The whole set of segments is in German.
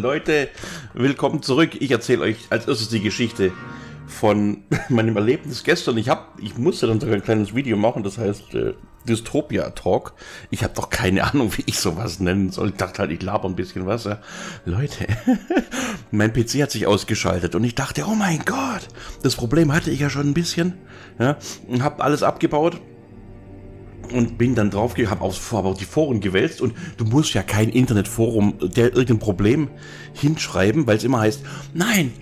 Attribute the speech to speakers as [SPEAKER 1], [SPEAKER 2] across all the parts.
[SPEAKER 1] Leute, willkommen zurück. Ich erzähle euch als erstes die Geschichte von meinem Erlebnis gestern. Ich hab, ich musste dann sogar ein kleines Video machen, das heißt äh, Dystopia Talk. Ich habe doch keine Ahnung, wie ich sowas nennen soll. Ich dachte halt, ich laber ein bisschen was. Ja. Leute, mein PC hat sich ausgeschaltet und ich dachte, oh mein Gott, das Problem hatte ich ja schon ein bisschen. Ja, und habe alles abgebaut und bin dann drauf, habe auf, hab auf die Foren gewälzt und du musst ja kein Internetforum der irgendein Problem hinschreiben, weil es immer heißt, nein,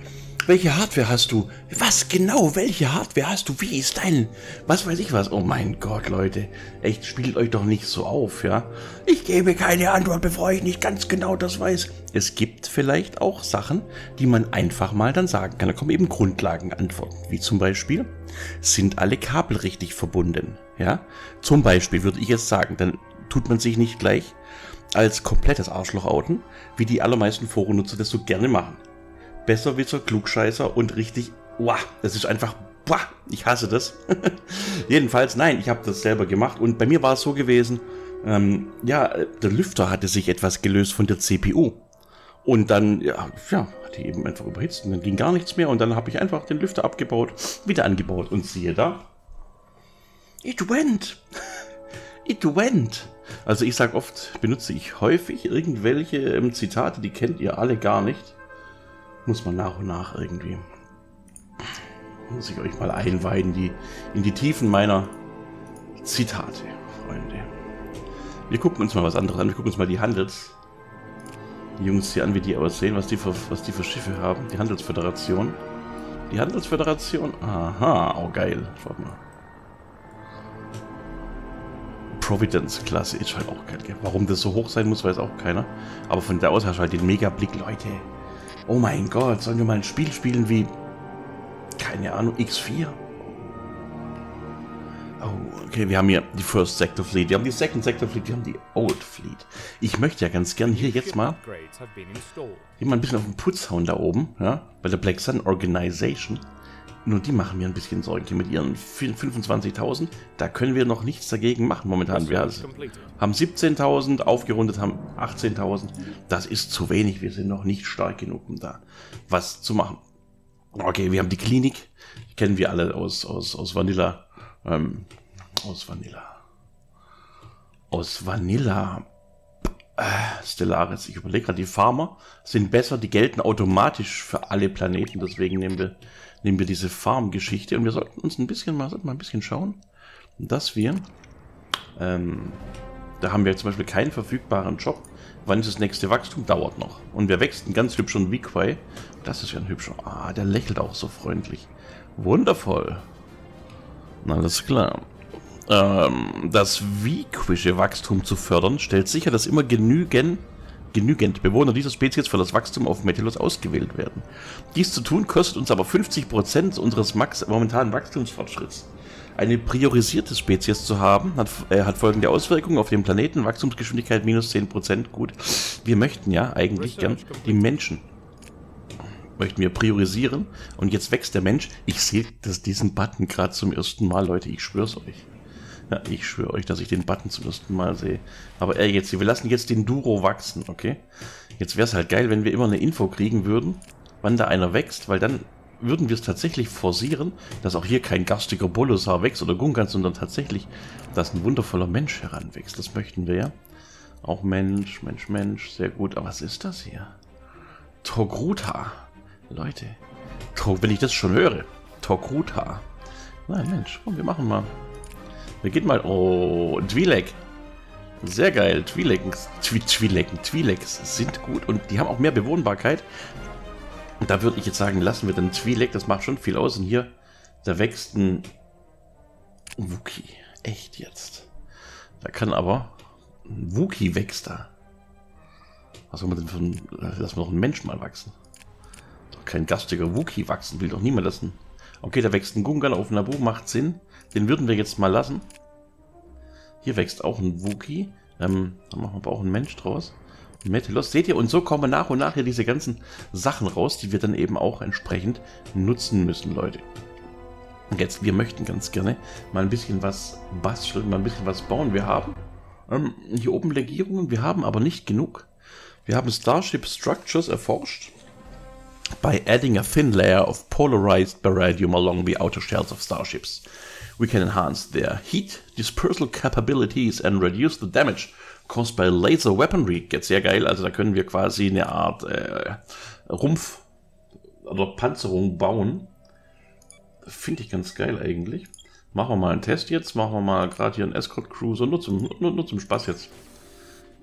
[SPEAKER 1] welche Hardware hast du? Was genau? Welche Hardware hast du? Wie ist dein? Was weiß ich was? Oh mein Gott, Leute. Echt, spielt euch doch nicht so auf, ja? Ich gebe keine Antwort, bevor ich nicht ganz genau das weiß. Es gibt vielleicht auch Sachen, die man einfach mal dann sagen kann. Da kommen eben Grundlagenantworten. Wie zum Beispiel, sind alle Kabel richtig verbunden? Ja? Zum Beispiel würde ich jetzt sagen, dann tut man sich nicht gleich als komplettes Arschloch outen, wie die allermeisten Forennutzer das so gerne machen. Besserwisser, Klugscheißer und richtig, wow, das ist einfach, wow, ich hasse das. Jedenfalls, nein, ich habe das selber gemacht und bei mir war es so gewesen, ähm, ja, der Lüfter hatte sich etwas gelöst von der CPU. Und dann, ja, ja, hat die eben einfach überhitzt und dann ging gar nichts mehr und dann habe ich einfach den Lüfter abgebaut, wieder angebaut und siehe da, it went. It went. Also ich sage oft, benutze ich häufig irgendwelche ähm, Zitate, die kennt ihr alle gar nicht muss man nach und nach irgendwie. Muss ich euch mal einweihen die, in die Tiefen meiner Zitate, Freunde. Wir gucken uns mal was anderes an. Wir gucken uns mal die Handels. Die Jungs hier an, wie die aussehen, was die für, was die für Schiffe haben. Die Handelsföderation. Die Handelsföderation. Aha, oh geil. Schaut mal. Providence-Klasse ist halt auch geil. Warum das so hoch sein muss, weiß auch keiner. Aber von der aus hast du halt den Mega-Blick, Leute. Oh mein Gott, sollen wir mal ein Spiel spielen wie, keine Ahnung, X4? Oh, okay, wir haben hier die First Sector Fleet, wir haben die Second Sector Fleet, wir haben die Old Fleet. Ich möchte ja ganz gern hier jetzt mal, hier mal ein bisschen auf den Putz hauen da oben, ja, bei der Black Sun Organization. Nur die machen mir ein bisschen Sorgen mit ihren 25.000. Da können wir noch nichts dagegen machen momentan. Wir haben 17.000, aufgerundet haben 18.000. Das ist zu wenig. Wir sind noch nicht stark genug, um da was zu machen. Okay, wir haben die Klinik. Kennen wir alle aus, aus, aus Vanilla. Ähm, aus Vanilla. Aus Vanilla. Äh, Stellaris. Ich überlege gerade, die Farmer sind besser. Die gelten automatisch für alle Planeten. Deswegen nehmen wir nehmen wir diese Farm-Geschichte und wir sollten uns ein bisschen mal, mal ein bisschen schauen, dass wir, ähm, da haben wir zum Beispiel keinen verfügbaren Job. Wann ist das nächste Wachstum? Dauert noch. Und wir wächst einen ganz hübschen Weequay. Das ist ja ein hübscher. Ah, der lächelt auch so freundlich. Wundervoll. Alles klar. Ähm, das Weequische Wachstum zu fördern, stellt sicher, dass immer genügend genügend Bewohner dieser Spezies für das Wachstum auf Metelos ausgewählt werden. Dies zu tun kostet uns aber 50% unseres Max momentanen Wachstumsfortschritts. Eine priorisierte Spezies zu haben, hat, äh, hat folgende Auswirkungen auf den Planeten. Wachstumsgeschwindigkeit minus 10%. Gut, wir möchten ja eigentlich gern die Menschen möchten wir priorisieren. Und jetzt wächst der Mensch. Ich sehe diesen Button gerade zum ersten Mal, Leute. Ich schwör's euch. Ja, ich schwöre euch, dass ich den Button zum ersten Mal sehe. Aber er jetzt, wir lassen jetzt den Duro wachsen, okay? Jetzt wäre es halt geil, wenn wir immer eine Info kriegen würden, wann da einer wächst, weil dann würden wir es tatsächlich forcieren, dass auch hier kein garstiger Bolosar wächst oder Gungan, sondern tatsächlich, dass ein wundervoller Mensch heranwächst. Das möchten wir ja. Auch Mensch, Mensch, Mensch, sehr gut. Aber was ist das hier? Togruta. Leute, wenn ich das schon höre. Togruta. Nein, Mensch, komm, wir machen mal wir gehen mal. Oh, Twi'lek. Sehr geil. Twi'lek. Twi'lek. Twi'leks sind gut und die haben auch mehr Bewohnbarkeit. Und da würde ich jetzt sagen, lassen wir den Twi'lek. Das macht schon viel aus. Und hier, da wächst ein Wookie. Echt jetzt. Da kann aber ein Wookie wächst da. Was soll man denn für ein... Lassen wir doch einen Mensch mal wachsen. Kein gastiger Wookie wachsen will doch niemand lassen. Okay, da wächst ein Gungan auf Nabu, macht Sinn. Den würden wir jetzt mal lassen. Hier wächst auch ein Wookie. Ähm, da machen wir aber auch einen Mensch draus. Metelos. Seht ihr, und so kommen nach und nach hier diese ganzen Sachen raus, die wir dann eben auch entsprechend nutzen müssen, Leute. Und jetzt, wir möchten ganz gerne mal ein bisschen was basteln, mal ein bisschen was bauen. Wir haben ähm, hier oben Legierungen, wir haben aber nicht genug Wir haben Starship Structures erforscht. By adding a thin layer of polarized baradium along the outer shells of starships, we can enhance their heat dispersal capabilities and reduce the damage caused by laser weaponry. Geht sehr geil, also da können wir quasi eine Art äh, Rumpf oder Panzerung bauen. Finde ich ganz geil eigentlich. Machen wir mal einen Test jetzt. Machen wir mal gerade hier einen Escort Cruiser. Nur zum, nur, nur zum Spaß jetzt.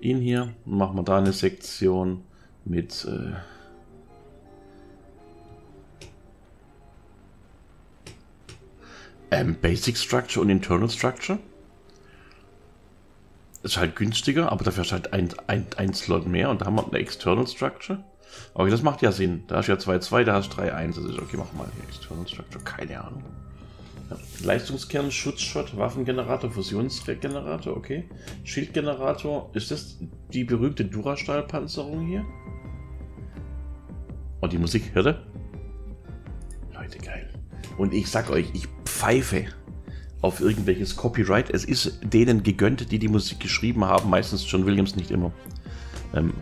[SPEAKER 1] Ihn hier. Machen wir da eine Sektion mit... Äh ähm, Basic Structure und Internal Structure. Ist halt günstiger, aber dafür ist halt ein, ein, ein Slot mehr und da haben wir eine External Structure. Okay, das macht ja Sinn. Da hast du ja 2-2, da hast du 3-1. Das ist okay, mach mal hier External Structure. Keine Ahnung. Leistungskern, Schutzschott, Waffengenerator, Fusionsgenerator, okay. Schildgenerator, ist das die berühmte Durastahl-Panzerung hier? Und oh, die Musik, hört ihr? Leute, geil. Und ich sag euch, ich pfeife auf irgendwelches Copyright. Es ist denen gegönnt, die die Musik geschrieben haben, meistens John Williams, nicht immer. Ähm,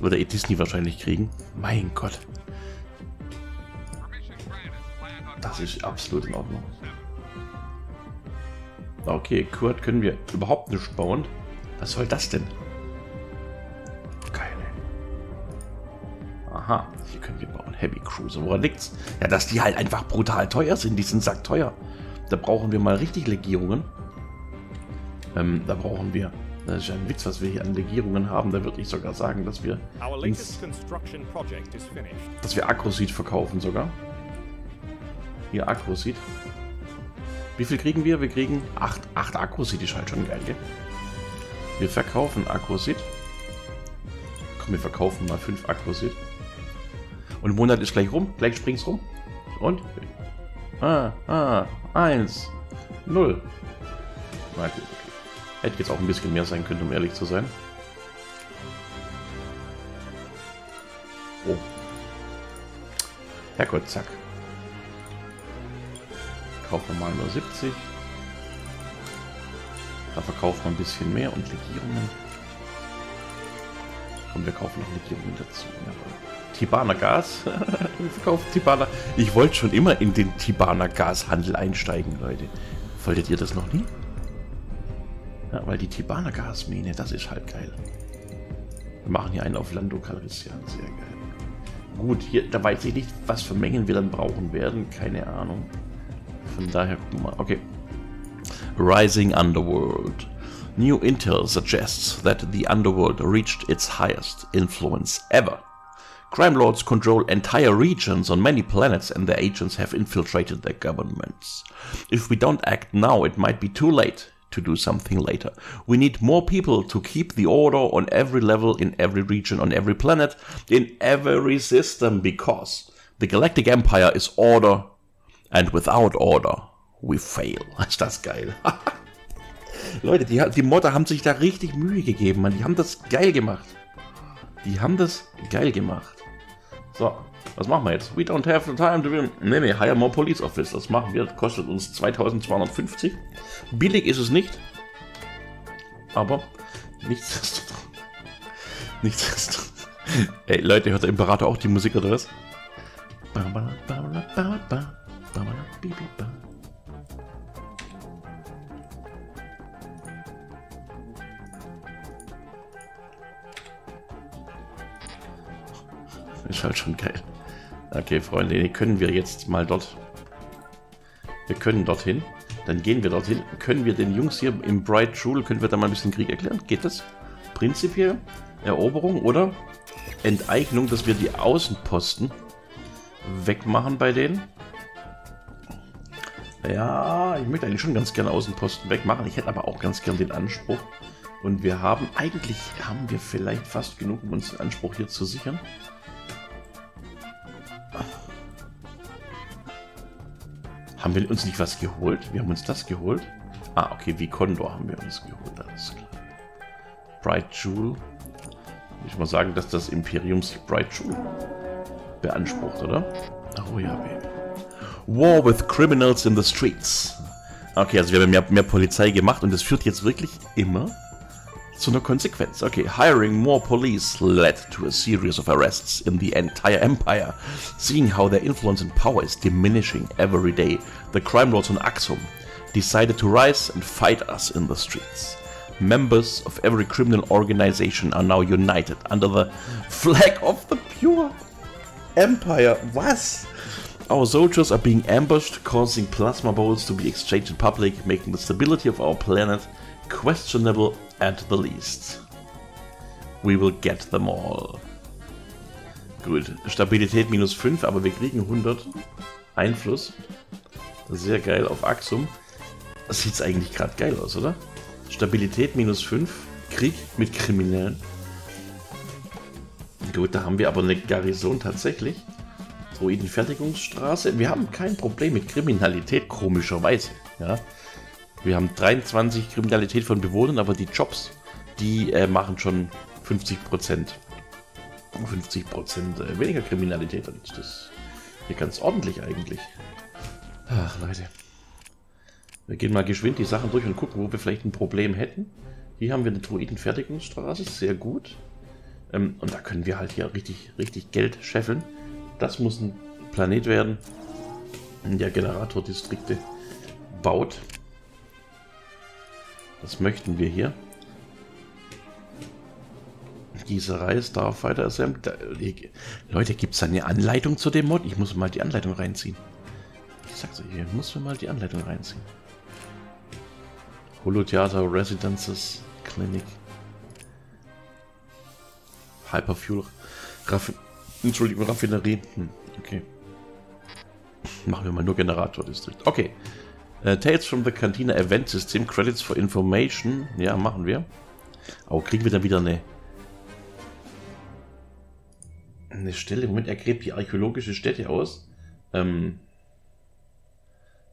[SPEAKER 1] würde Disney wahrscheinlich kriegen. Mein Gott. Das ist absolut in Ordnung. Okay, Kurt können wir überhaupt nicht bauen. Was soll das denn? Keine. Aha, hier können wir bauen. Heavy Cruiser. Woran liegt's? Ja, dass die halt einfach brutal teuer sind. Die sind sackteuer. Da brauchen wir mal richtig Legierungen. Ähm, da brauchen wir... Das ist ja ein Witz, was wir hier an Legierungen haben. Da würde ich sogar sagen, dass wir... Ins, dass wir Akrosit verkaufen sogar. Hier, Akrosit. Wie viel kriegen wir? Wir kriegen 8, 8 Akrosit, ist halt schon geil, gell? Wir verkaufen Akrosit. Komm, wir verkaufen mal 5 Akrosit. Und Monat ist gleich rum, gleich springt's rum. Und? Ah, ah, 1, 0. Na gut, okay. Hätte jetzt auch ein bisschen mehr sein können, um ehrlich zu sein. Oh. Herrgott, zack kaufen wir mal nur 70. Da verkaufen wir ein bisschen mehr und Legierungen. Und wir kaufen noch Legierungen dazu. Tibana Gas. wir verkaufen Tibana. Ich wollte schon immer in den Tibana Gashandel einsteigen, Leute. Wolltet ihr das noch nie? Ja, weil die Tibana Gasmine, das ist halt geil. Wir machen hier einen auf Lando Calrissian, sehr geil. Gut, hier, da weiß ich nicht, was für Mengen wir dann brauchen werden, keine Ahnung. Von daher gucken wir mal. Okay. Rising Underworld. New intel suggests that the underworld reached its highest influence ever. Crime lords control entire regions on many planets and their agents have infiltrated their governments. If we don't act now, it might be too late to do something later. We need more people to keep the order on every level, in every region, on every planet, in every system, because the Galactic Empire is order And without order, we fail. Ist das geil. Leute, die, die Modder haben sich da richtig Mühe gegeben, man. Die haben das geil gemacht. Die haben das geil gemacht. So, was machen wir jetzt? We don't have the time to... Ne, ne, hire more police officers. Das machen wir. Das kostet uns 2250. Billig ist es nicht. Aber nichtsdestotrotz... Nichtsdestotrotz... Ey, Leute, hört der Imperator auch die Musik oder was? Ist halt schon geil. Okay, Freunde, können wir jetzt mal dort. Wir können dorthin. Dann gehen wir dorthin. Können wir den Jungs hier im Bright Jewel, können wir da mal ein bisschen Krieg erklären? Geht das? Prinzipiell Eroberung oder Enteignung, dass wir die Außenposten wegmachen bei denen? Ja, ich möchte eigentlich schon ganz gerne Außenposten wegmachen. Ich hätte aber auch ganz gern den Anspruch. Und wir haben, eigentlich haben wir vielleicht fast genug, um uns den Anspruch hier zu sichern. Haben wir uns nicht was geholt? Wir haben uns das geholt. Ah, okay, wie Condor haben wir uns geholt, alles klar. Bright Jewel. Ich mal sagen, dass das Imperium sich Bright Jewel beansprucht, oder? Oh ja, Baby. War with Criminals in the Streets. Okay, also wir haben mehr, mehr Polizei gemacht und das führt jetzt wirklich immer zu einer consequence. Okay, hiring more police led to a series of arrests in the entire empire. Seeing how their influence and power is diminishing every day, the crime lords on Axum decided to rise and fight us in the streets. Members of every criminal organization are now united under the flag of the pure empire. Was? Our soldiers are being ambushed, causing plasma bolts to be exchanged in public, making the stability of our planet questionable at the least. We will get them all. Gut, Stabilität minus 5, aber wir kriegen 100 Einfluss. Sehr geil auf Axum. Das sieht eigentlich gerade geil aus, oder? Stabilität minus 5, Krieg mit Kriminellen. Gut, da haben wir aber eine Garnison tatsächlich. Druidenfertigungsstraße. Wir haben kein Problem mit Kriminalität, komischerweise. Ja? Wir haben 23 Kriminalität von Bewohnern, aber die Jobs, die äh, machen schon 50 Prozent. 50 Prozent äh, weniger Kriminalität. Und das ist hier ganz ordentlich eigentlich. Ach, Leute. Wir gehen mal geschwind die Sachen durch und gucken, wo wir vielleicht ein Problem hätten. Hier haben wir eine Druidenfertigungsstraße, sehr gut. Ähm, und da können wir halt hier richtig, richtig Geld scheffeln. Das muss ein Planet werden, der Generatordistrikte baut. Das möchten wir hier. Gießerei, Starfighter Assembly. Leute, gibt es eine Anleitung zu dem Mod? Ich muss mal die Anleitung reinziehen. Ich sag's euch, ich muss mal die Anleitung reinziehen. Holotheater Residences Clinic. Hyperfuel Raff Entschuldigung, Raffinerie. Hm, okay. Machen wir mal nur Generatordistrikt. Okay. Uh, Tales from the Cantina Event System, Credits for Information. Ja, machen wir. Aber kriegen wir dann wieder eine eine Stelle. Moment, er gräbt die archäologische Stätte aus. Ähm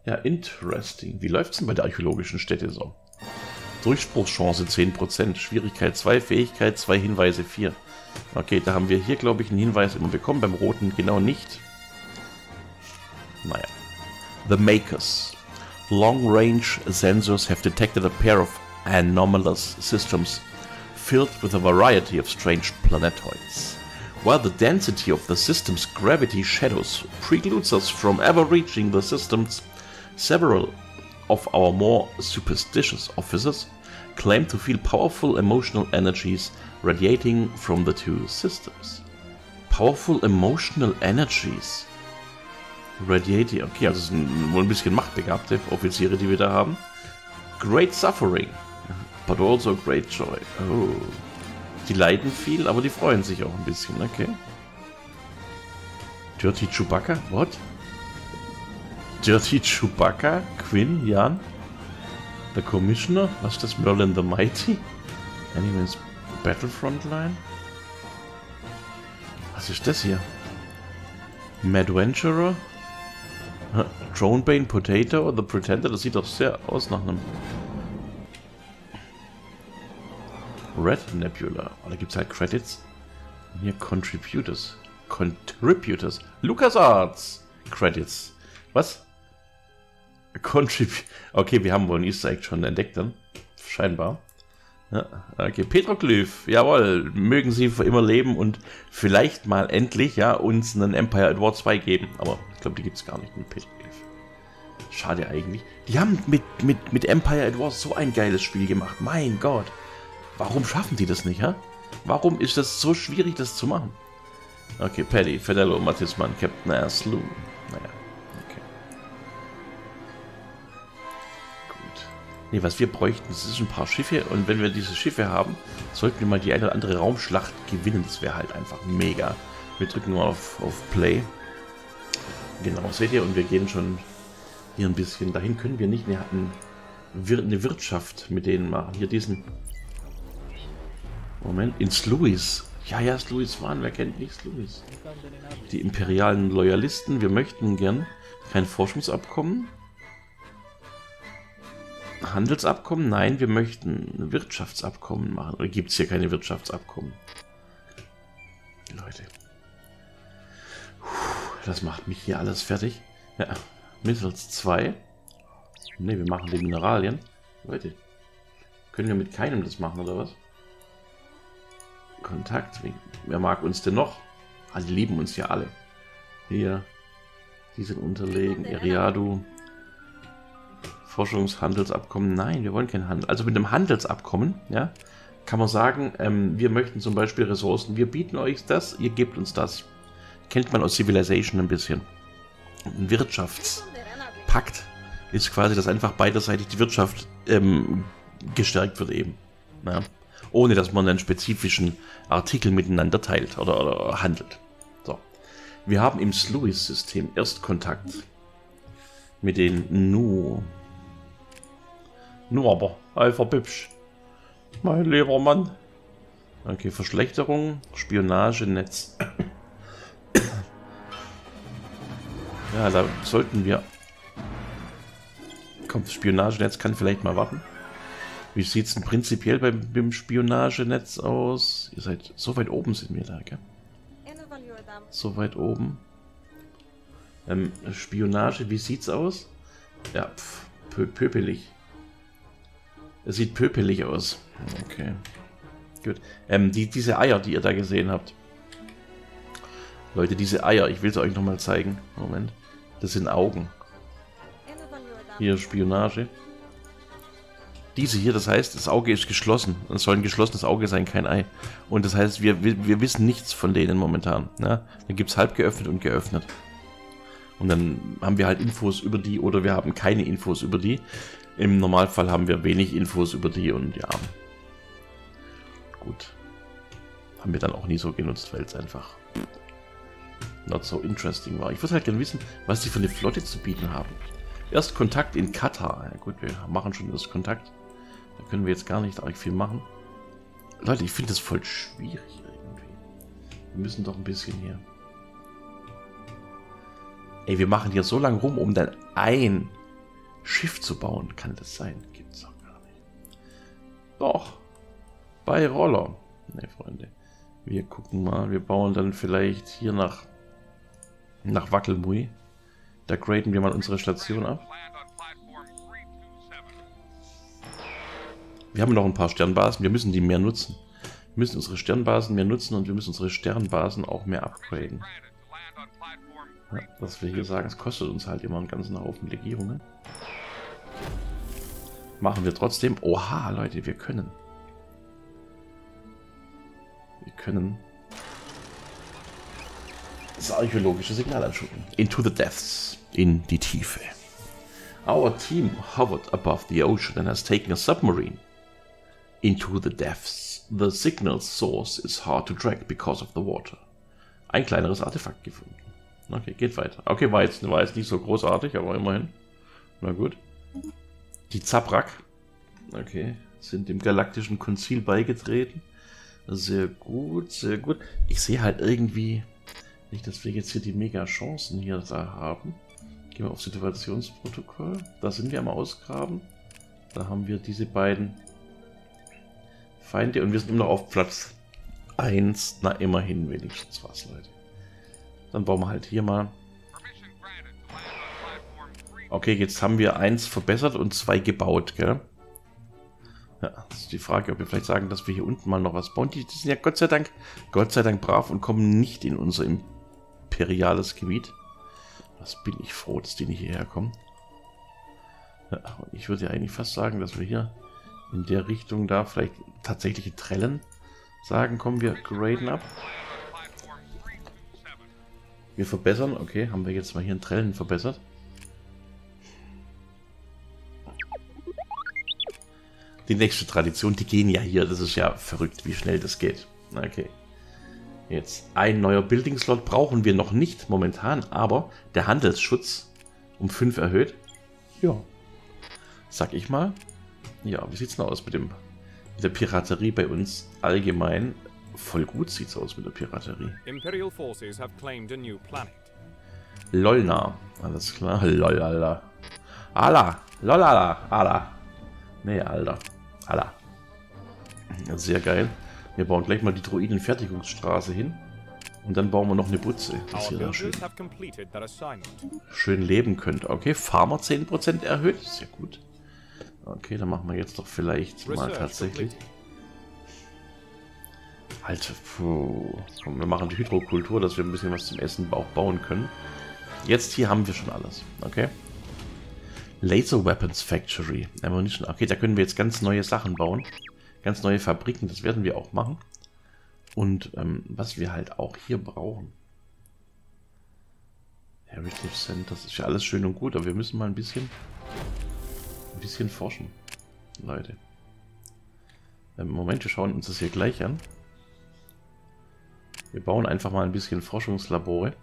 [SPEAKER 1] ja, interesting. Wie läuft es denn bei der archäologischen Stätte so? Durchbruchschance 10%, Schwierigkeit 2, Fähigkeit 2, Hinweise 4. Okay, da haben wir hier, glaube ich, einen Hinweis immer bekommen, beim roten genau nicht. Naja. The Makers. Long-range sensors have detected a pair of anomalous systems filled with a variety of strange planetoids. While the density of the system's gravity shadows precludes us from ever reaching the systems, several of our more superstitious officers claim to feel powerful emotional energies radiating from the two systems. Powerful emotional energies. Radiating, okay, also sind wohl ein bisschen machtbegabte Offiziere, die wir da haben. Great suffering, but also great joy. Oh. Die leiden viel, aber die freuen sich auch ein bisschen, okay. Dirty Chewbacca? What? Dirty Chewbacca? Quinn? Jan? The Commissioner? Was ist das? Merlin the Mighty? Animals Battlefront Line? Was ist das hier? Madventurer? Dronebane Potato The Pretender? Das sieht doch sehr aus nach einem Red Nebula. Oh, da gibt es halt Credits. hier Contributors. Contributors. LucasArts. Credits. Was? Contrib okay, wir haben wohl ein Easter Egg schon entdeckt dann. Scheinbar. Ja, okay, Petroglyph, jawohl, mögen Sie für immer leben und vielleicht mal endlich ja uns einen Empire at War 2 geben. Aber glaube, die gibt es gar nicht mit Petroglyph. Schade eigentlich. Die haben mit, mit, mit Empire at War so ein geiles Spiel gemacht. Mein Gott. Warum schaffen die das nicht, ha? Warum ist das so schwierig, das zu machen? Okay, Paddy, Fedello, Mattisman, Captain Aslu. Naja. Nee, was wir bräuchten, das ist ein paar Schiffe und wenn wir diese Schiffe haben, sollten wir mal die eine oder andere Raumschlacht gewinnen. Das wäre halt einfach mega. Wir drücken nur auf, auf Play. Genau, seht ihr, und wir gehen schon hier ein bisschen. Dahin können wir nicht eine, eine Wirtschaft mit denen machen. Hier diesen... Moment, in Sluis. Ja, ja, Sluis waren, wer kennt nicht Sluis? Die imperialen Loyalisten, wir möchten gern kein Forschungsabkommen. Handelsabkommen? Nein, wir möchten Wirtschaftsabkommen machen. Oder gibt es hier keine Wirtschaftsabkommen? Leute. Das macht mich hier alles fertig. Ja, Missiles 2. Ne, wir machen die Mineralien. Leute. Können wir mit keinem das machen, oder was? Kontakt. Wer mag uns denn noch? Ah, die lieben uns ja alle. Hier. Die sind unterlegen. Eriadu. Forschungshandelsabkommen. Nein, wir wollen kein Handel. Also mit einem Handelsabkommen, ja, kann man sagen, ähm, wir möchten zum Beispiel Ressourcen. Wir bieten euch das, ihr gebt uns das. Kennt man aus Civilization ein bisschen. Ein Wirtschaftspakt ist quasi, dass einfach beiderseitig die Wirtschaft ähm, gestärkt wird eben. Ja. Ohne dass man einen spezifischen Artikel miteinander teilt oder, oder handelt. So. Wir haben im Sluis-System Erstkontakt mit den Nu. Nur aber, einfach hübsch. Mein lieber Mann. Okay, Verschlechterung, Spionage, Netz. Ja, da sollten wir... Kommt, Spionagenetz kann vielleicht mal warten. Wie sieht es denn prinzipiell beim, beim Spionagenetz aus? Ihr seid... So weit oben sind wir da, gell? So weit oben. Ähm, Spionage, wie sieht's aus? Ja, pf, pö pöpelig. Es sieht pöpelig aus. Okay. Gut. Ähm, die, diese Eier, die ihr da gesehen habt. Leute, diese Eier, ich will es euch nochmal zeigen. Moment. Das sind Augen. Hier Spionage. Diese hier, das heißt, das Auge ist geschlossen. Es soll ein geschlossenes Auge sein, kein Ei. Und das heißt, wir, wir, wissen nichts von denen momentan. Ja? Dann gibt es halb geöffnet und geöffnet. Und dann haben wir halt Infos über die oder wir haben keine Infos über die. Im Normalfall haben wir wenig Infos über die und ja. Gut. Haben wir dann auch nie so genutzt, weil es einfach not so interesting war. Ich würde halt gerne wissen, was sie für eine Flotte zu bieten haben. Erst Kontakt in Katar. Ja gut, wir machen schon das Kontakt. Da können wir jetzt gar nicht arg viel machen. Leute, ich finde das voll schwierig irgendwie. Wir müssen doch ein bisschen hier... Ey, wir machen hier so lange rum, um dann ein Schiff zu bauen. Kann das sein? Gibt's doch gar nicht. Doch. Bei Roller. Ne, Freunde. Wir gucken mal. Wir bauen dann vielleicht hier nach, nach Wackelmui. Da graden wir mal unsere Station ab. Wir haben noch ein paar Sternbasen. Wir müssen die mehr nutzen. Wir müssen unsere Sternbasen mehr nutzen und wir müssen unsere Sternbasen auch mehr upgraden. Ja, was wir hier sagen, es kostet uns halt immer einen ganzen Haufen Legierungen. Machen wir trotzdem. Oha, Leute, wir können. Wir können das archäologische Signal anschucken. Into the depths. In die Tiefe. Our team hovered above the ocean and has taken a submarine into the depths. The signal source is hard to track because of the water. Ein kleineres Artefakt gefunden. Okay, geht weiter. Okay, war jetzt, war jetzt nicht so großartig, aber immerhin. Na gut. Die Zabrak. Okay, sind dem galaktischen Konzil beigetreten. Sehr gut, sehr gut. Ich sehe halt irgendwie nicht, dass wir jetzt hier die mega Chancen hier da haben. Gehen wir auf Situationsprotokoll. Da sind wir am Ausgraben. Da haben wir diese beiden Feinde und wir sind immer noch auf Platz 1. Na, immerhin wenigstens was, Leute. Dann bauen wir halt hier mal. Okay, jetzt haben wir eins verbessert und zwei gebaut, gell? Ja, das ist die Frage, ob wir vielleicht sagen, dass wir hier unten mal noch was bauen. Die, sind ja Gott sei Dank, Gott sei Dank brav und kommen nicht in unser imperiales Gebiet. Was bin ich froh, dass die nicht hierher kommen. Ich würde ja eigentlich fast sagen, dass wir hier in der Richtung da vielleicht tatsächliche Trellen sagen, kommen wir graden ab. Wir verbessern. Okay, haben wir jetzt mal hier einen Trellen verbessert. Die nächste Tradition, die gehen ja hier. Das ist ja verrückt, wie schnell das geht. Okay. Jetzt ein neuer Building-Slot brauchen wir noch nicht momentan, aber der Handelsschutz um 5 erhöht. Ja. Sag ich mal. Ja, wie sieht's denn aus mit, dem, mit der Piraterie bei uns allgemein? Voll gut sieht's aus mit der Piraterie. Imperial forces have claimed a new planet. Lolna. Alles klar. Lol, Alter. Alla. Lol, Alter. Alla. Nee, Alter. Alla. Sehr geil. Wir bauen gleich mal die Druiden-Fertigungsstraße hin. Und dann bauen wir noch eine Butze, dass ihr da schön, schön leben könnt. Okay, Farmer 10% erhöht. Sehr gut. Okay, dann machen wir jetzt doch vielleicht mal tatsächlich Alter, puh. Komm, wir machen die Hydrokultur, dass wir ein bisschen was zum Essen auch bauen können. Jetzt hier haben wir schon alles, okay? Laser Weapons Factory. Ammunition. Okay, da können wir jetzt ganz neue Sachen bauen. Ganz neue Fabriken, das werden wir auch machen. Und ähm, was wir halt auch hier brauchen. Heritage Center, das ist ja alles schön und gut, aber wir müssen mal ein bisschen, ein bisschen forschen, Leute. Ähm, Moment, wir schauen uns das hier gleich an. Wir bauen einfach mal ein bisschen Forschungslabore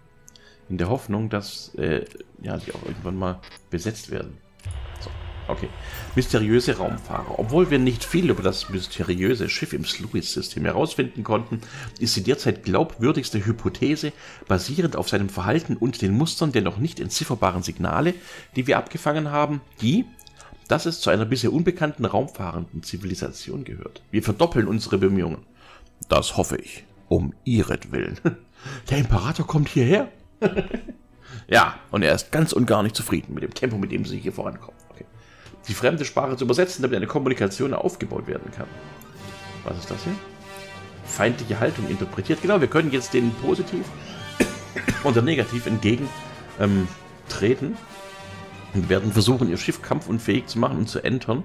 [SPEAKER 1] in der Hoffnung, dass äh, ja, die auch irgendwann mal besetzt werden. Okay. Mysteriöse Raumfahrer. Obwohl wir nicht viel über das mysteriöse Schiff im Sluice-System herausfinden konnten, ist die derzeit glaubwürdigste Hypothese, basierend auf seinem Verhalten und den Mustern der noch nicht entzifferbaren Signale, die wir abgefangen haben, die, dass es zu einer bisher unbekannten raumfahrenden Zivilisation gehört. Wir verdoppeln unsere Bemühungen. Das hoffe ich. Um ihretwillen. Der Imperator kommt hierher? ja, und er ist ganz und gar nicht zufrieden mit dem Tempo, mit dem sie hier vorankommen. Die fremde Sprache zu übersetzen, damit eine Kommunikation aufgebaut werden kann. Was ist das hier? Feindliche Haltung interpretiert. Genau, wir können jetzt denen positiv oder negativ entgegen ähm, und werden versuchen, ihr Schiff kampfunfähig zu machen und zu entern.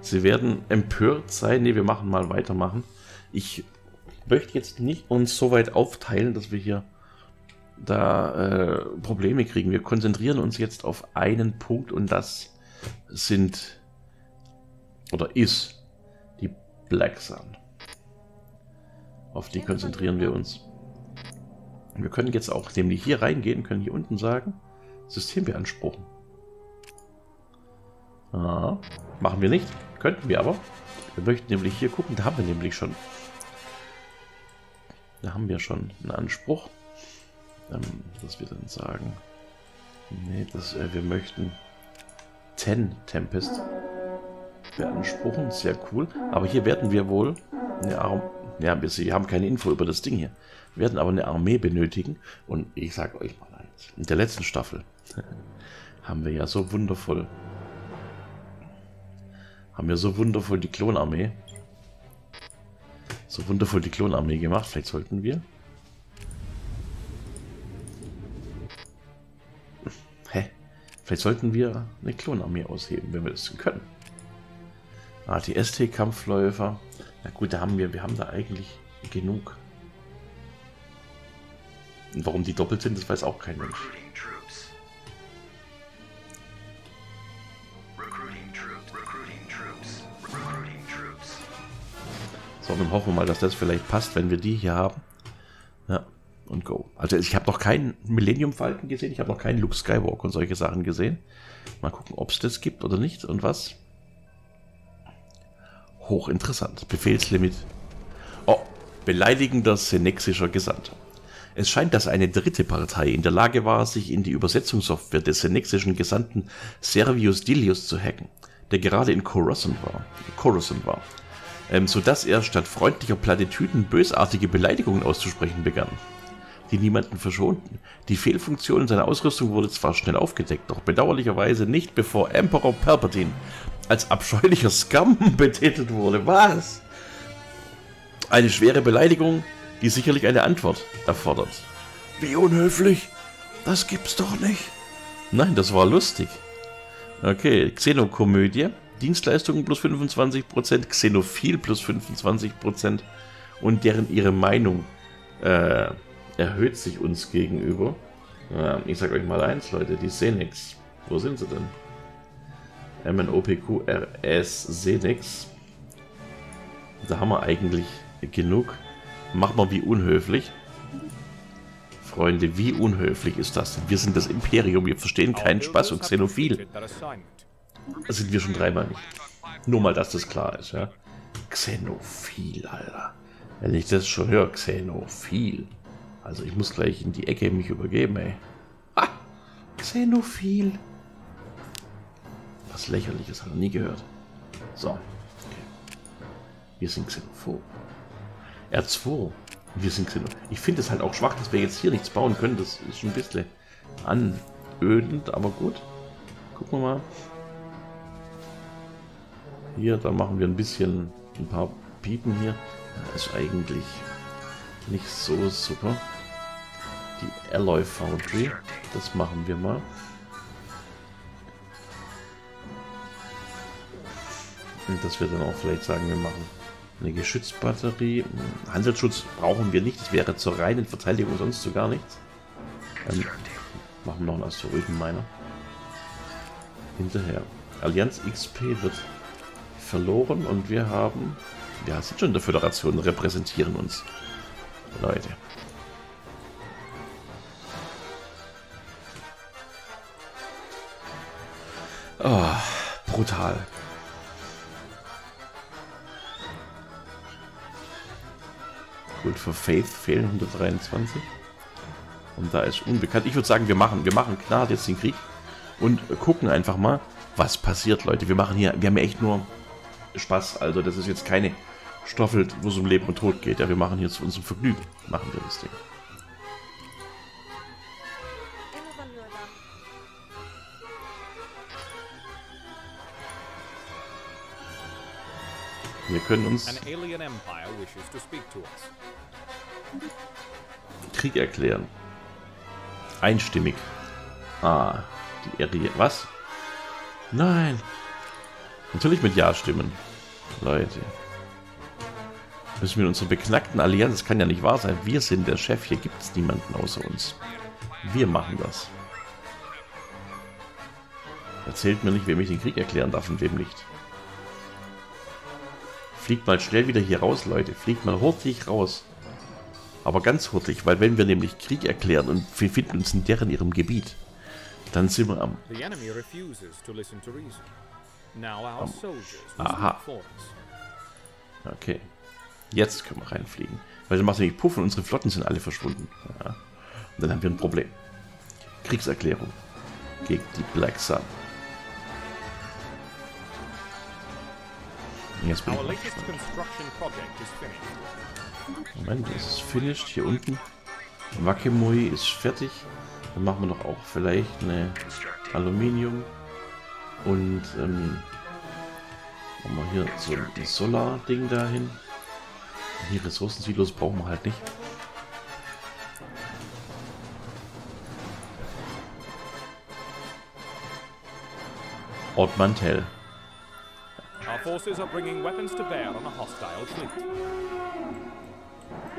[SPEAKER 1] Sie werden empört sein. Ne, wir machen mal weitermachen. Ich möchte jetzt nicht uns so weit aufteilen, dass wir hier da äh, Probleme kriegen. Wir konzentrieren uns jetzt auf einen Punkt und das sind oder ist die Black Sun. Auf die konzentrieren wir uns. Wir können jetzt auch nämlich hier reingehen, können hier unten sagen, System beanspruchen. Ah, machen wir nicht, könnten wir aber. Wir möchten nämlich hier gucken, da haben wir nämlich schon. Da haben wir schon einen Anspruch ähm, dass wir dann sagen, nee, das, äh, wir möchten 10 Tempest beanspruchen, sehr cool. Aber hier werden wir wohl eine Armee, ja, wir haben keine Info über das Ding hier, wir werden aber eine Armee benötigen. Und ich sage euch mal eins, in der letzten Staffel haben wir ja so wundervoll, haben wir so wundervoll die Klonarmee, so wundervoll die Klonarmee gemacht, vielleicht sollten wir Vielleicht sollten wir eine Klonarmee ausheben, wenn wir das können. Ah, die ST-Kampfläufer. Na gut, da haben wir, wir haben da eigentlich genug. Und warum die doppelt sind, das weiß auch kein Mensch. So, dann hoffen wir mal, dass das vielleicht passt, wenn wir die hier haben. Ja und go. Also ich habe noch keinen Millennium Falken gesehen, ich habe noch keinen Luke Skywalker und solche Sachen gesehen. Mal gucken, ob es das gibt oder nicht und was. Hochinteressant. Befehlslimit. Oh, beleidigender senexischer Gesandter. Es scheint, dass eine dritte Partei in der Lage war, sich in die Übersetzungssoftware des senexischen Gesandten Servius Dilius zu hacken, der gerade in Coruscant war, Coruscant war ähm, sodass er statt freundlicher Plattitüden bösartige Beleidigungen auszusprechen begann die niemanden verschonten. Die Fehlfunktion in seiner Ausrüstung wurde zwar schnell aufgedeckt, doch bedauerlicherweise nicht bevor Emperor Palpatine als abscheulicher Scum betitelt wurde. Was? Eine schwere Beleidigung, die sicherlich eine Antwort erfordert. Wie unhöflich? Das gibt's doch nicht. Nein, das war lustig. Okay, Xenokomödie. Dienstleistungen plus 25%, Xenophil plus 25% und deren ihre Meinung äh, erhöht sich uns gegenüber. Ja, ich sag euch mal eins, Leute, die sehen nix. Wo sind sie denn? MNOPQRS sehen nix. Da haben wir eigentlich genug. Machen wir wie unhöflich. Freunde, wie unhöflich ist das? Wir sind das Imperium, wir verstehen keinen Spaß und Xenophil. Das sind wir schon dreimal nicht. Nur mal, dass das klar ist, ja. Xenophil, Alter. Wenn ich das schon höre, Xenophil. Also ich muss gleich in die Ecke mich übergeben, ey. Ah, Xenophil. Was lächerliches, hat er nie gehört. So. Wir sind Xenophob. R2. Wir sind Xenophob. Ich finde es halt auch schwach, dass wir jetzt hier nichts bauen können. Das ist schon ein bisschen anödend, aber gut. Gucken wir mal. Hier, da machen wir ein bisschen, ein paar Piepen hier. Das ist eigentlich nicht so super. Die Alloy Foundry, das machen wir mal. Und dass wir dann auch vielleicht sagen, wir machen eine Geschützbatterie. Handelsschutz brauchen wir nicht, das wäre zur reinen Verteidigung sonst zu gar nichts. Ähm, machen wir noch einen Asteroidenminer. Hinterher. Allianz XP wird verloren und wir haben... Ja, sind schon in der Föderation, repräsentieren uns. Leute. Oh, brutal. Gut, für Faith fehlen 123. Und da ist unbekannt. Ich würde sagen, wir machen, wir machen klar jetzt den Krieg und gucken einfach mal, was passiert, Leute. Wir machen hier, wir haben echt nur Spaß. Also das ist jetzt keine Staffel, wo es um Leben und Tod geht. Ja, wir machen hier zu unserem Vergnügen, machen wir das Ding. Können uns Krieg erklären. Einstimmig. Ah, die Eri Was? Nein. Natürlich mit Ja stimmen. Leute. Müssen wir in unserer beknackten Allianz, das kann ja nicht wahr sein. Wir sind der Chef, hier gibt es niemanden außer uns. Wir machen das. Erzählt mir nicht, wem ich den Krieg erklären darf und wem nicht. Fliegt mal schnell wieder hier raus, Leute. Fliegt mal hurtig raus. Aber ganz hurtig, weil wenn wir nämlich Krieg erklären und wir finden uns in deren ihrem Gebiet, dann sind wir am... am aha. Okay. Jetzt können wir reinfliegen. Weil dann macht nämlich Puff und unsere Flotten sind alle verschwunden. Ja. Und dann haben wir ein Problem. Kriegserklärung gegen die Black Sun. Jetzt bin ich Moment, das ist finished. Hier unten. Wakemui ist fertig. Dann machen wir doch auch vielleicht eine Aluminium. Und ähm, machen wir hier so ein Solar-Ding dahin. Die Ressourcensilos brauchen wir halt nicht. Ort Mantel. Our forces are bringing weapons to bear on a hostile fleet.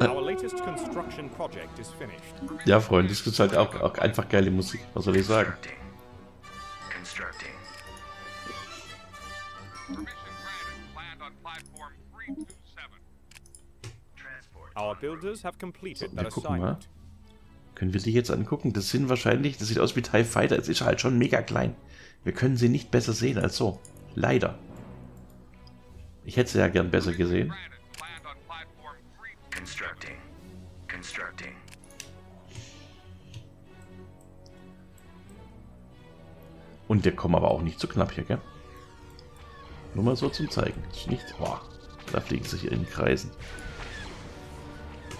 [SPEAKER 1] Our latest construction project is finished. Ja, Freunde, das ist halt auch, auch einfach geile Musik. Was soll ich sagen? Constructing. Our builders have completed gucken mal. Können wir die jetzt angucken? Das sind wahrscheinlich, das sieht aus wie TIE Fighter, es ist halt schon mega klein. Wir können sie nicht besser sehen als so. Leider. Ich hätte sie ja gern besser gesehen. Und der kommt aber auch nicht zu so knapp hier, gell? Nur mal so zum Zeigen. Ist nicht. Boah, da fliegen sie hier in Kreisen.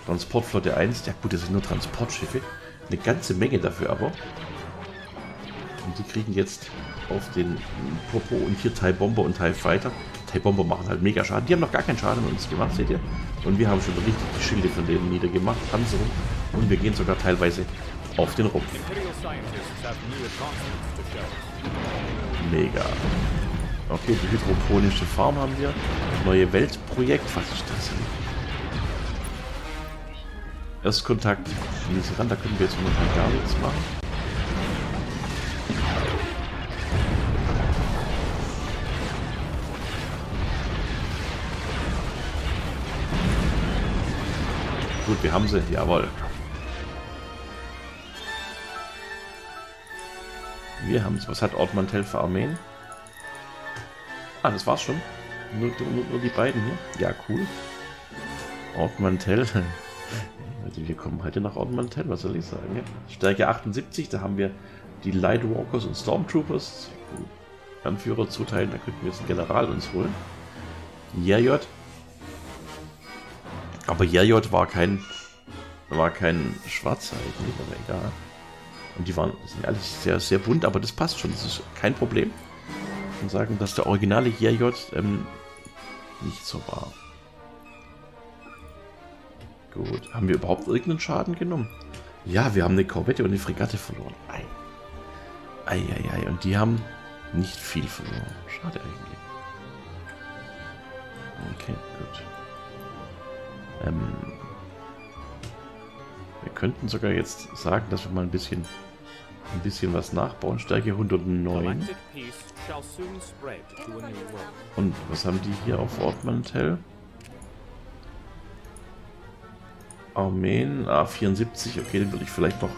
[SPEAKER 1] Transportflotte 1. Ja gut, das sind nur Transportschiffe. Eine ganze Menge dafür aber. Und die kriegen jetzt auf den Popo und hier TIE Bomber und TIE Fighter. TIE Bomber machen halt mega Schaden. Die haben noch gar keinen Schaden an uns gemacht, seht ihr? Und wir haben schon richtig die Schilde von denen niedergemacht, Panzerung. Und wir gehen sogar teilweise auf den Rumpf. Mega. Okay, die hydroponische Farm haben wir. Neue Weltprojekt. Was ist das denn? Erstkontakt. Ran, da können wir jetzt momentan gar nichts machen. Gut, wir haben sie. Jawohl. Wir haben es. Was hat Ort Mantell für Armeen? Ah, das war's schon. Nur, nur, nur die beiden hier. Ja, cool. Ort Mantell. wir kommen heute nach Ort Mantell, was soll ich sagen? Ja. Stärke 78, da haben wir die Lightwalkers und Stormtroopers. Anführer zuteilen, da könnten wir jetzt einen General uns holen. Jerjot. Aber Jerjot war kein war kein schwarzer eigentlich, aber egal. Und die waren sind alles sehr, sehr bunt, aber das passt schon. Das ist kein Problem. Und sagen, dass der originale JJ ähm, nicht so war. Gut. Haben wir überhaupt irgendeinen Schaden genommen? Ja, wir haben eine Korvette und eine Fregatte verloren. Ei. Ei, ei, ei. Und die haben nicht viel verloren. Schade eigentlich. Okay, gut. Ähm, wir könnten sogar jetzt sagen, dass wir mal ein bisschen ein bisschen was nachbauen. Stärke 109. Und was haben die hier auf Ort Mantel? Armeen A74. Okay, den würde ich vielleicht noch,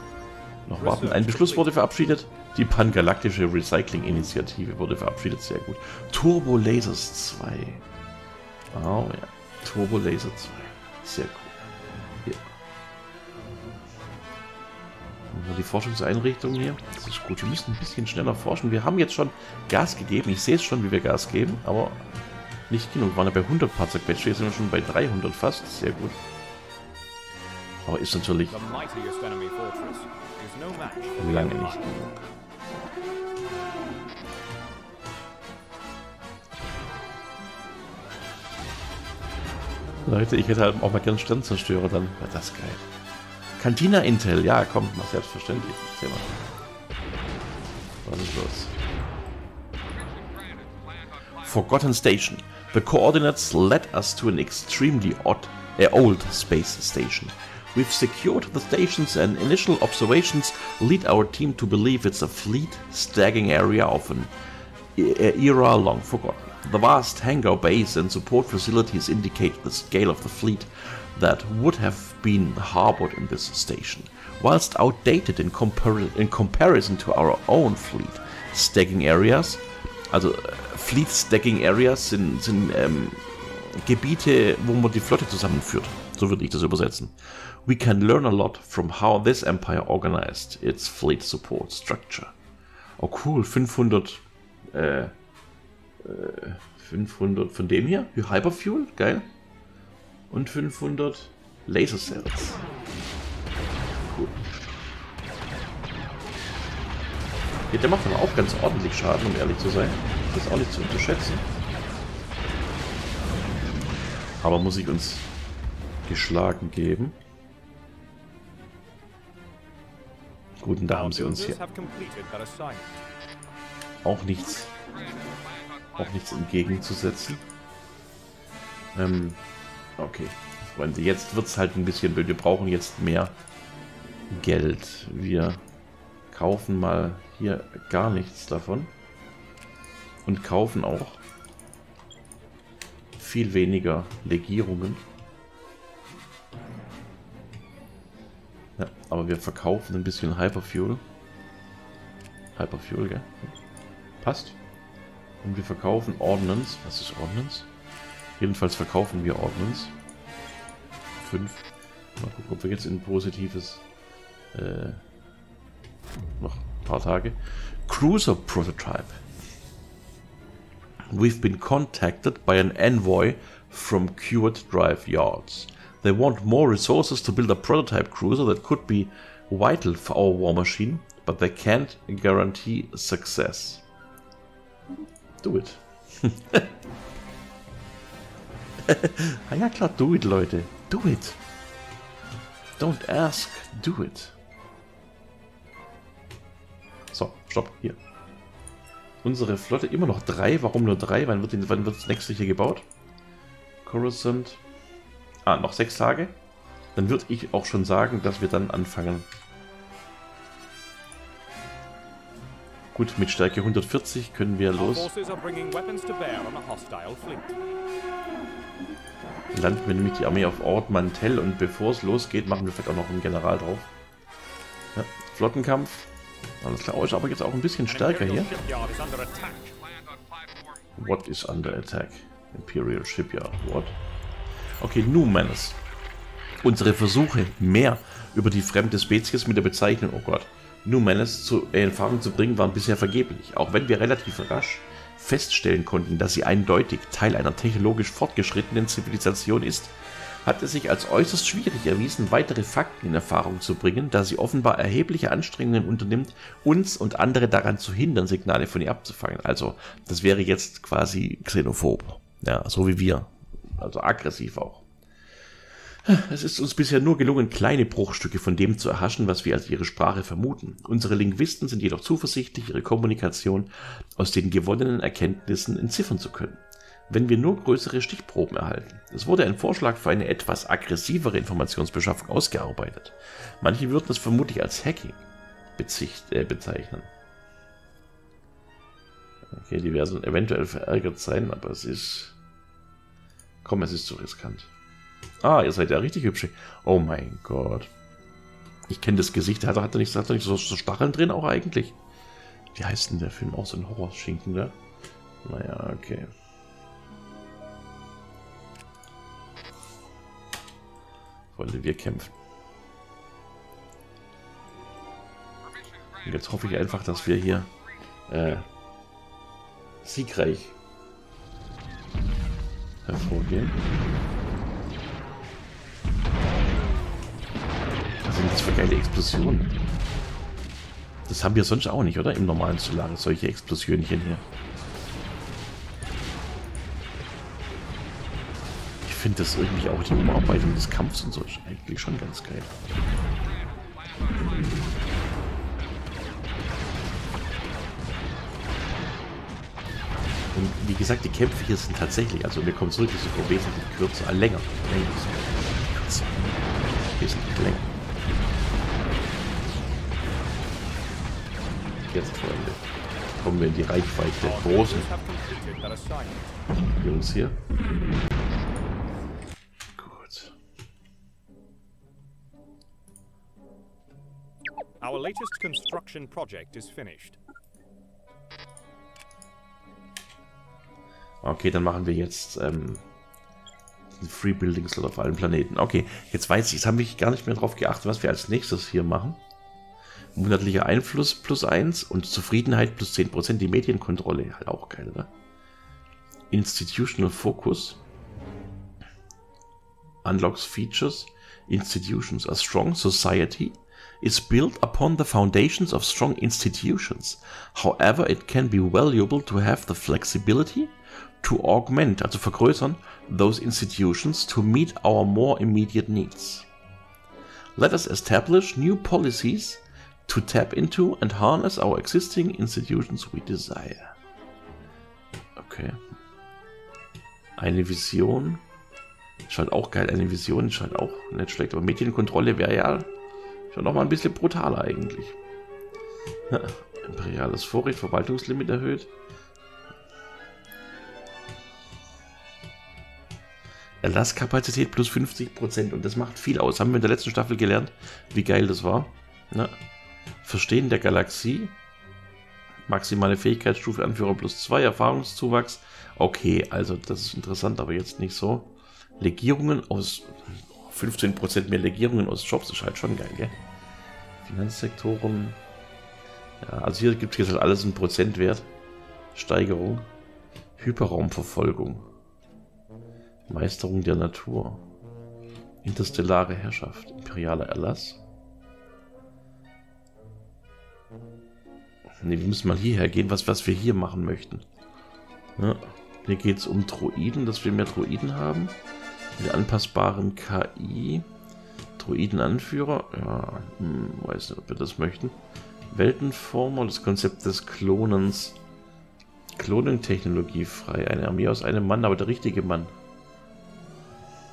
[SPEAKER 1] noch warten. Ein Beschluss wurde verabschiedet. Die Pangalaktische Recycling-Initiative wurde verabschiedet. Sehr gut. Turbo Lasers 2. Oh ja. Turbo Laser 2. Sehr cool. die Forschungseinrichtung hier. Das ist gut. Wir müssen ein bisschen schneller forschen. Wir haben jetzt schon Gas gegeben. Ich sehe es schon, wie wir Gas geben, aber nicht genug. Wir waren ja bei 100 paar zerquetscht. Jetzt sind wir schon bei 300 fast. Sehr gut. Aber ist natürlich lange nicht genug. Leute, ich hätte halt auch mal gern Sternzerstörer, dann wäre das geil. Cantina Intel, ja, komm, mal selbstverständlich. Mal. Was ist los? Forgotten Station. The coordinates led us to an extremely odd, uh, old space station. We've secured the stations and initial observations lead our team to believe it's a fleet staging area of an era long forgotten. The vast hangar base and support facilities indicate the scale of the fleet that would have been harbored in this station. Whilst outdated in, compar in comparison to our own fleet stacking areas, also äh, Fleet Stacking Areas sind, sind ähm, um, Gebiete, wo man die Flotte zusammenführt. So würde ich das übersetzen. We can learn a lot from how this empire organized its fleet support structure. Oh cool, 500 äh, äh, 500 von dem hier, Hyperfuel, geil und 500 Laser Cells. Cool. Ja, der macht dann auch ganz ordentlich Schaden, um ehrlich zu sein. Das ist auch nicht zu unterschätzen. Aber muss ich uns geschlagen geben. Gut, und da haben sie uns hier auch nichts, auch nichts entgegenzusetzen. Ähm, Okay, Freunde, jetzt wird es halt ein bisschen blöd. Wir brauchen jetzt mehr Geld. Wir kaufen mal hier gar nichts davon. Und kaufen auch viel weniger Legierungen. Ja, aber wir verkaufen ein bisschen Hyperfuel. Hyperfuel, gell? Passt. Und wir verkaufen Ordnance. Was ist Ordnance? Jedenfalls verkaufen wir Ordnance. 5. Mal gucken, ob wir jetzt in positives äh, noch ein paar Tage. Cruiser Prototype. We've been contacted by an envoy from Cured Drive Yards. They want more resources to build a prototype cruiser that could be vital for our war machine, but they can't guarantee success. Do it. ah ja klar, do it, Leute. Do it. Don't ask, do it. So, stopp, hier. Unsere Flotte immer noch drei. Warum nur drei? Wann wird, die, wann wird das nächste hier gebaut? Coruscant. Ah, noch sechs Tage. Dann würde ich auch schon sagen, dass wir dann anfangen. Gut, mit Stärke 140 können wir los landen wir nämlich die Armee auf Ort Mantell und bevor es losgeht, machen wir vielleicht auch noch einen General drauf. Ja, Flottenkampf. Alles klar, oh, ist aber jetzt auch ein bisschen stärker hier. What is under attack? Imperial Shipyard. What? Okay, Numenes. Unsere Versuche, mehr über die fremde Spezies mit der Bezeichnung, oh Gott, Numenes zu, äh, in Erfahrung zu bringen, waren bisher vergeblich. Auch wenn wir relativ rasch feststellen konnten, dass sie eindeutig Teil einer technologisch fortgeschrittenen Zivilisation ist, hat es sich als äußerst schwierig erwiesen, weitere Fakten in Erfahrung zu bringen, da sie offenbar erhebliche Anstrengungen unternimmt, uns und andere daran zu hindern, Signale von ihr abzufangen. Also, das wäre jetzt quasi xenophob. Ja, so wie wir. Also aggressiv auch. Es ist uns bisher nur gelungen, kleine Bruchstücke von dem zu erhaschen, was wir als ihre Sprache vermuten. Unsere Linguisten sind jedoch zuversichtlich, ihre Kommunikation aus den gewonnenen Erkenntnissen entziffern zu können. Wenn wir nur größere Stichproben erhalten. Es wurde ein Vorschlag für eine etwas aggressivere Informationsbeschaffung ausgearbeitet. Manche würden es vermutlich als Hacking äh, bezeichnen. Okay, die werden eventuell verärgert sein, aber es ist... Komm, es ist zu riskant. Ah, ihr seid ja richtig hübsch. Oh mein Gott. Ich kenne das Gesicht. Hat er, hat er nicht, hat er nicht so, so, Stacheln drin auch eigentlich? Wie heißt denn der Film? Auch so ein Horrorschinken, ne? Naja, okay. Wollen wir kämpfen. Und jetzt hoffe ich einfach, dass wir hier äh, siegreich hervorgehen. Sind das für geile Explosionen? Das haben wir sonst auch nicht, oder? Im normalen Solaris, solche Explosionchen hier. Ich finde das irgendwie auch die Umarbeitung des Kampfs und so eigentlich schon ganz geil. Und wie gesagt, die Kämpfe hier sind tatsächlich, also wir kommen zurück, die sind wesentlich kürzer, äh, länger. länger. Wesentlich länger. Jetzt, Freunde, kommen wir in die Reichweite der großen Jungs hier. Gut. Our latest construction project is finished. Okay, dann machen wir jetzt ähm, Free Building Slot auf allen Planeten. Okay, jetzt weiß ich, jetzt habe ich gar nicht mehr darauf geachtet, was wir als nächstes hier machen. Monatlicher Einfluss plus 1 und Zufriedenheit plus 10%. Die Medienkontrolle, halt auch geil, oder? Institutional Focus. Unlocks Features. Institutions. A strong society is built upon the foundations of strong institutions. However, it can be valuable to have the flexibility to augment, also vergrößern, those institutions to meet our more immediate needs. Let us establish new policies to tap into and harness our existing institutions we desire. Okay. Eine Vision. Halt auch geil, eine Vision halt auch nicht schlecht, aber Medienkontrolle wäre ja schon noch mal ein bisschen brutaler eigentlich. Imperiales Vorrecht, Verwaltungslimit erhöht. Erlasskapazität plus 50% und das macht viel aus. Haben wir in der letzten Staffel gelernt, wie geil das war. Ja. Verstehen der Galaxie. Maximale Fähigkeitsstufe Anführer plus 2, Erfahrungszuwachs. Okay, also das ist interessant, aber jetzt nicht so. Legierungen aus 15% mehr Legierungen aus Jobs ist halt schon geil, gell? Finanzsektoren. Ja, also hier gibt es jetzt halt alles einen Prozentwert. Steigerung. Hyperraumverfolgung. Meisterung der Natur. Interstellare Herrschaft. Imperialer Erlass. Ne, wir müssen mal hierher gehen, was, was wir hier machen möchten. Ja, hier geht es um Droiden, dass wir mehr Droiden haben. Mit anpassbaren KI. Droidenanführer. Ja, hm, weiß nicht, ob wir das möchten. Weltenformer, das Konzept des Klonens. Klonen-Technologie frei. Eine Armee aus einem Mann, aber der richtige Mann.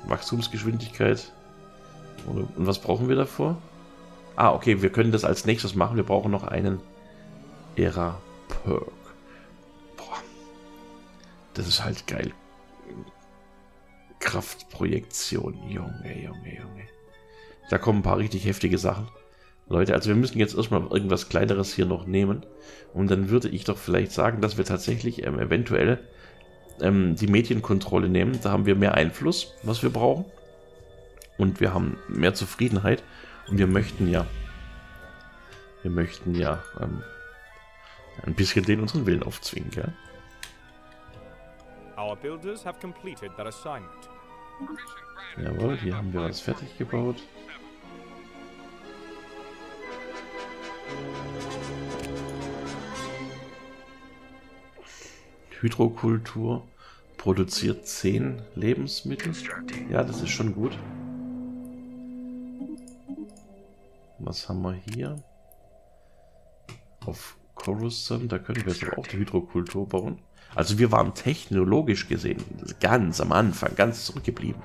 [SPEAKER 1] Wachstumsgeschwindigkeit. Und was brauchen wir davor? Ah, okay, wir können das als nächstes machen. Wir brauchen noch einen Era Perk. Boah. Das ist halt geil. Kraftprojektion. Junge, Junge, Junge. Da kommen ein paar richtig heftige Sachen. Leute, also wir müssen jetzt erstmal irgendwas kleineres hier noch nehmen. Und dann würde ich doch vielleicht sagen, dass wir tatsächlich ähm, eventuell ähm, die Medienkontrolle nehmen. Da haben wir mehr Einfluss, was wir brauchen. Und wir haben mehr Zufriedenheit. Und wir möchten ja, wir möchten ja ähm, ein bisschen den unseren Willen aufzwingen, gell? Our builders have completed their assignment. Jawohl, hier haben wir was fertig gebaut. Hydrokultur produziert 10 Lebensmittel. Ja, das ist schon gut. Was haben wir hier? Auf Coruscant, da können wir jetzt auch die Hydrokultur bauen. Also wir waren technologisch gesehen ganz am Anfang, ganz zurückgeblieben.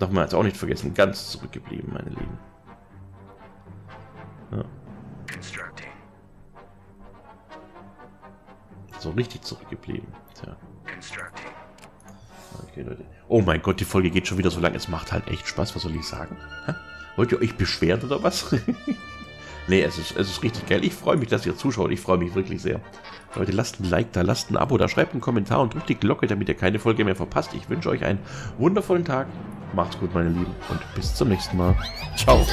[SPEAKER 1] Nochmal, jetzt auch nicht vergessen, ganz zurückgeblieben, meine Lieben. Ja. So richtig zurückgeblieben. Tja. Okay, Leute. Oh mein Gott, die Folge geht schon wieder so lang. Es macht halt echt Spaß, was soll ich sagen? Hä? Wollt ihr euch beschweren oder was? nee, es ist, es ist richtig geil. Ich freue mich, dass ihr zuschaut. Ich freue mich wirklich sehr. Leute, lasst ein Like da, lasst ein Abo da, schreibt einen Kommentar und drückt die Glocke, damit ihr keine Folge mehr verpasst. Ich wünsche euch einen wundervollen Tag. Macht's gut, meine Lieben, und bis zum nächsten Mal. Ciao.